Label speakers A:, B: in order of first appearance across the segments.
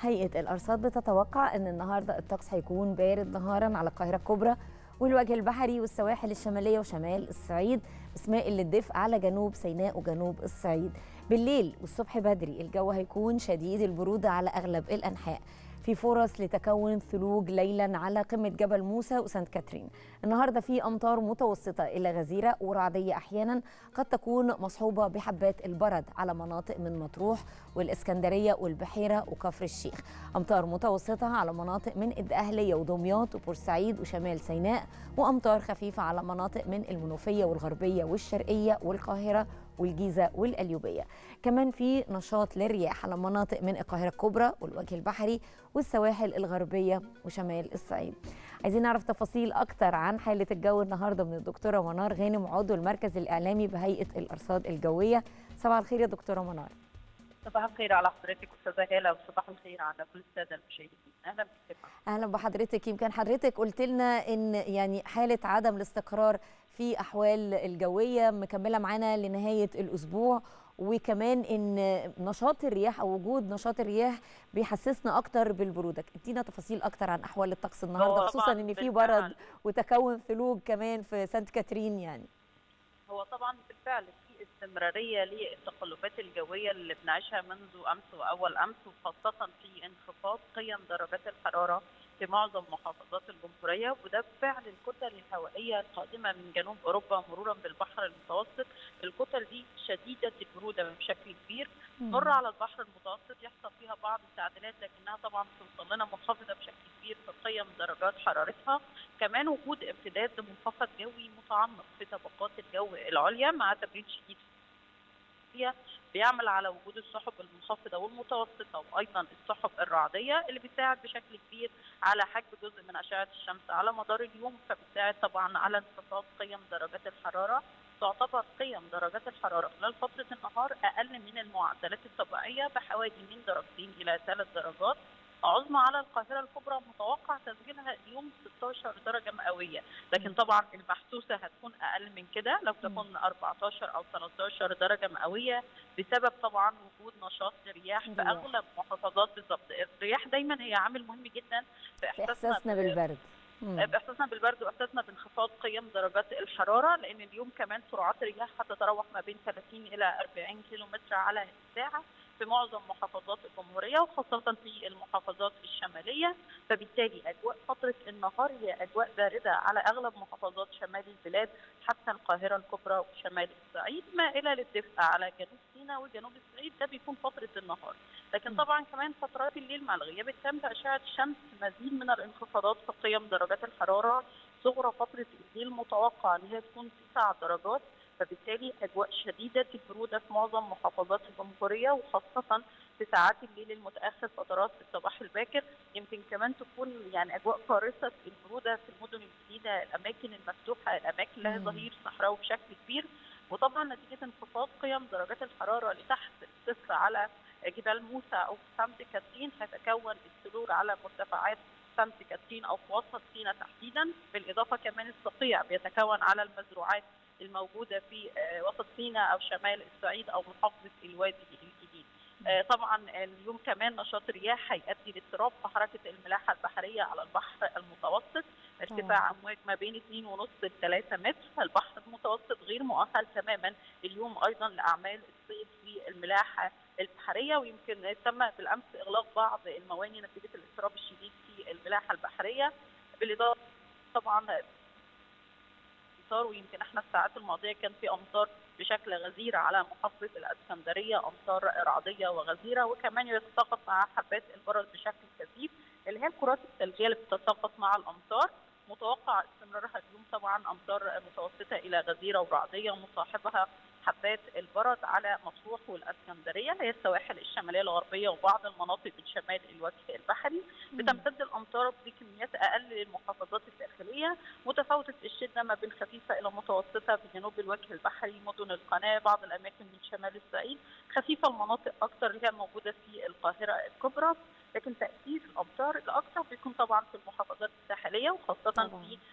A: هيئة الأرصاد بتتوقع أن النهاردة الطقس هيكون بارد نهارا على القاهرة الكبرى والوجه البحري والسواحل الشمالية وشمال الصعيد بس مائل للدفء على جنوب سيناء وجنوب الصعيد. بالليل والصبح بدري الجو هيكون شديد البرودة على أغلب الأنحاء. في فرص لتكون ثلوج ليلا على قمة جبل موسى وسانت كاترين. النهاردة في أمطار متوسطة إلى غزيرة ورعدية أحيانا قد تكون مصحوبة بحبات البرد على مناطق من مطروح والإسكندرية والبحيرة وكفر الشيخ. أمطار متوسطة على مناطق من الدقهلية ودمياط وبورسعيد وشمال سيناء وأمطار خفيفة على مناطق من المنوفية والغربية والشرقية والقاهرة والجيزة والقليوبية كمان في نشاط للرياح على مناطق من القاهرة الكبرى والوجه البحري والسواحل الغربية وشمال الصعيد. عايزين نعرف تفاصيل أكتر عن حالة الجو النهاردة من الدكتورة منار غانم عضو المركز الإعلامي بهيئة الأرصاد الجوية. صباح الخير يا دكتورة منار.
B: صباح الخير على حضرتك أستاذة هاله وصباح الخير على كل السادة المشاهدين. أهلا بك
A: أهلا بحضرتك. يمكن حضرتك قلت لنا إن يعني حالة عدم الاستقرار في أحوال الجوية مكملة معانا لنهاية الأسبوع وكمان إن نشاط الرياح أو وجود نشاط الرياح بيحسسنا أكتر بالبرودة. إدينا تفاصيل أكتر عن أحوال الطقس النهارده خصوصا إن في برد وتكون ثلوج كمان في سانت كاترين يعني.
B: هو طبعا بالفعل في استمراريه للتقلبات الجوية اللي بنعيشها منذ أمس وأول أمس وخاصة في انخفاض قيم درجات الحرارة في معظم محافظات الجمهورية وده بفعل الكتل الهوائية القادمة من جنوب أوروبا مرورا بالبحر المتوسط. الكتل دي شديدة البرودة بشكل كبير. تمر على البحر المتوسط يحصل فيها بعض التعديلات لكنها طبعا توصل لنا منخفضه بشكل كبير في قيم درجات حرارتها. كمان وجود امتداد لمنخفض جوي متعمق في طبقات الجو العليا مع تبريد شديد فيها بيعمل على وجود السحب المنخفضة والمتوسطة وأيضا السحب الرعدية اللي بتساعد بشكل كبير على حجب جزء من أشعة الشمس على مدار اليوم فبتساعد طبعا على انخفاض قيم درجات الحرارة. تعتبر قيم درجات الحرارة خلال فترة النهار أقل من المعدلات الطبيعية بحوالي من درجتين إلى ثلاث درجات. عظمى على القاهرة الكبرى متوقع تسجيلها اليوم 16 درجة مئوية. لكن طبعا المحسوسة هتكون أقل من كده لو تكون 14 أو 13 درجة مئوية بسبب طبعا وجود نشاط الرياح في أغلب محافظات بالظبط. الرياح دايما هي عامل مهم جدا
A: في إحساسنا, إحساسنا بالبرد.
B: باحساسنا بالبرد واحساسنا بانخفاض قيم درجات الحرارة لأن اليوم كمان سرعات الرياح هتتراوح ما بين 30 إلى 40 كيلو متر على الساعة في معظم محافظات الجمهورية وخاصة في المحافظات الشمالية. فبالتالي أجواء فترة النهار هي أجواء باردة على أغلب محافظات شمال البلاد حتى القاهرة الكبرى وشمال الصعيد مائلة للدفء على جنوب سيناء وجنوب الصعيد ده بيكون فترة النهار. لكن طبعا كمان فترات الليل مع الغياب التام لأشعة الشمس مزيد من الانخفاضات في قيم درجات الحرارة. صغرى فترة الليل متوقع أن هي تكون 9 درجات فبالتالي أجواء شديدة البروده في معظم محافظات الجمهورية وخاصة في ساعات الليل المتأخر فترات الصباح الباكر. يمكن كمان تكون يعني أجواء قارصه البرودة في المدن الجديدة الأماكن المفتوحة الأماكن لها ظهير صحراوي بشكل كبير. وطبعا نتيجة انخفاض قيم درجات الحرارة لتحت الصفر على جبال موسى أو سانت كاترين هيتكون الثلوج على مرتفعات سانت كاترين أو في وسط سيناء تحديدا بالإضافة كمان الصقيع بيتكون على المزروعات الموجودة في وسط سيناء أو شمال الصعيد أو محافظة الوادي. طبعا اليوم كمان نشاط رياح هيؤدي لاضطراب في حركة الملاحة البحرية على البحر المتوسط. ارتفاع أمواج ما بين 2.5 ل 3 متر. البحر المتوسط غير مؤهل تماما اليوم أيضا لأعمال الصيد في الملاحة البحرية ويمكن تم بالأمس إغلاق بعض المواني نتيجة الاضطراب الشديد في الملاحة البحرية. بالإضافة طبعا امطار ويمكن إحنا الساعات الماضية كان في أمطار بشكل غزير على محافظة الإسكندرية أمطار رعديه وغزيرة وكمان يتساقط مع حبات البرد بشكل كثيف. اللي هي الكرات الثلجية اللي بتتساقط مع الأمطار متوقع استمرارها اليوم طبعا أمطار متوسطة إلى غزيرة ورعدية ومصاحبها حبات البرد على مطروح والإسكندرية هي السواحل الشمالية الغربية وبعض المناطق من شمال الوجه البحري. بتمتد الأمطار بكميات أقل للمحافظات الداخلية. متفاوتة الشدة ما بين خفيفة إلى متوسطة في جنوب الوجه البحري مدن القناة بعض الأماكن من شمال الصعيد. خفيفة المناطق أكثر اللي هي موجودة في القاهرة الكبرى لكن تأثير الأمطار الأكثر بيكون طبعا في المحافظات الساحلية وخاصة طبعا.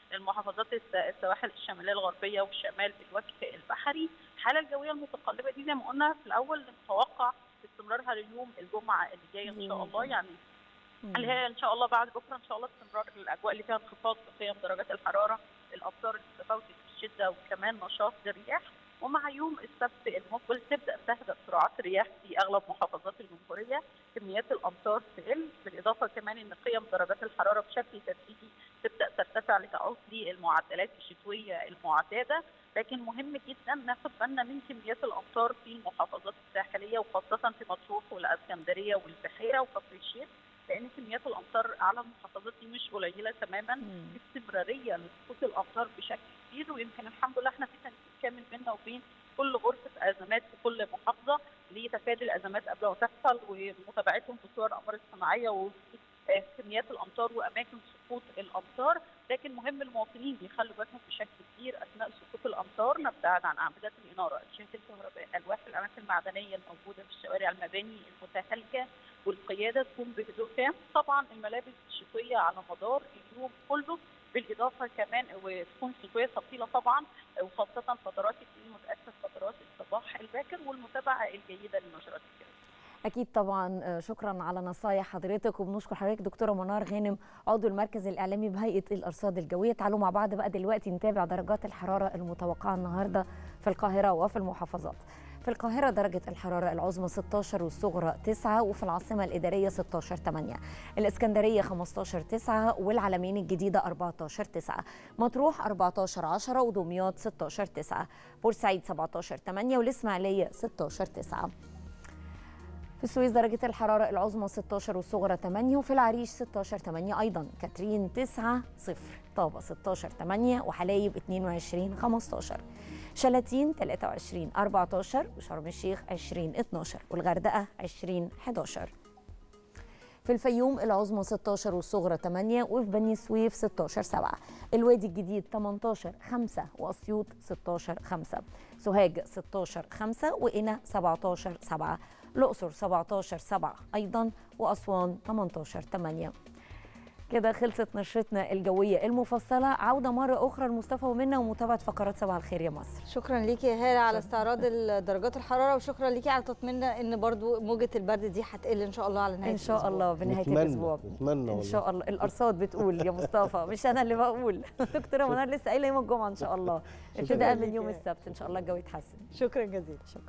B: في المحافظات السواحل الشمالية الغربية وشمال الوجه البحري. الحالة الجوية المتقلبة دي زي ما قلنا في الأول متوقع استمرارها ليوم الجمعة اللي جاي إن شاء الله. يعني اللي هي إن شاء الله بعد بكرة إن شاء الله استمرار الأجواء اللي فيها انخفاض في قيم درجات الحرارة الامطار المتفاوته في الشدة وكمان نشاط الرياح ومع يوم السبت المقبل تبدأ تهدأ سرعات الرياح في أغلب محافظات الجمهورية. كميات الأمطار تقل بالإضافة كمان إن قيم درجات الحرارة بشكل تدريجي تبدأ ترتفع لتعود للمعدلات الشتوية المعتادة. لكن مهم جدا ناخد بالنا من كميات الأمطار في المحافظات الساحلية وخاصة في مطروح والأسكندرية والبحيرة وكفر الشيخ. لأن كميات الأمطار على المحافظات دي مش قليلة تماما. استمرارية لسقوط الأمطار بشكل كبير ويمكن الحمد لله إحنا في تنسيق كامل بيننا وبين كل غرفة أزمات في كل محافظة لتفادي الأزمات قبل ما تحصل ومتابعتهم في صور الأقمار الصناعية وكميات الامطار واماكن سقوط الامطار لكن مهم المواطنين يخلوا بالهم بشكل كبير أثناء سقوط الامطار. نبتعد عن أعمدة الإنارة، الشبكه الكهربائيه، ألواح الأماكن المعدنية الموجودة في الشوارع المباني المتهالكه والقيادة تكون بهدوء تام، طبعا الملابس الشتوية على مدار اليوم كله بالإضافة كمان وتكون شتوية ثقيله طبعا وخاصة فترات الليل متاكد فترات الصباح الباكر والمتابعة الجيدة للنشرات الجويه.
A: أكيد طبعا شكرا على نصايح حضرتك وبنشكر حضرتك دكتورة منار غانم عضو المركز الإعلامي بهيئة الأرصاد الجوية. تعالوا مع بعض بقى دلوقتي نتابع درجات الحرارة المتوقعة النهارده في القاهرة وفي المحافظات. في القاهرة درجة الحرارة العظمى 16 والصغرى 9 وفي العاصمة الإدارية 16 8 الإسكندرية 15 9 والعلمين الجديدة 14 9 مطروح 14 10 ودمياط 16 9 بورسعيد 17 8 والإسماعيلية 16 9 في السويس درجة الحرارة العظمى 16 والصغرى 8 وفي العريش 16 8 أيضا. كاترين 9 0 طابة 16 8 وحلايب 22 15 شلاتين 23 14 وشرم الشيخ 20 12 والغردقة 20 11 في الفيوم العظمى 16 والصغرى 8 وفي بني سويف 16 7 الوادي الجديد 18 5 وأسيوط 16 5 سوهاج 16 5 وقنا 17 7 الأقصر 17 7 أيضا وأسوان 18 8 كده خلصت نشرتنا الجوية المفصلة عودة مرة أخرى لمصطفى ومنى ومتابعة فقرات صباح الخير يا مصر.
C: شكرا ليكي يا هالة على استعراض درجات الحرارة وشكرا ليكي على تطميننا إن برضو موجة البرد دي هتقل إن شاء الله على نهاية
A: إن شاء
C: الأسبوع.
A: الله بنهاية
D: نتمنى
A: الأسبوع.
D: نتمنى
A: إن. شاء الله. الأرصاد بتقول يا مصطفى مش أنا اللي بقول. دكتورة منار لسه قايلة يوم الجمعة إن شاء الله. ابتداء من. يوم السبت إن شاء الله الجو يتحسن.
C: شكرا جزيلا.
A: شكرا.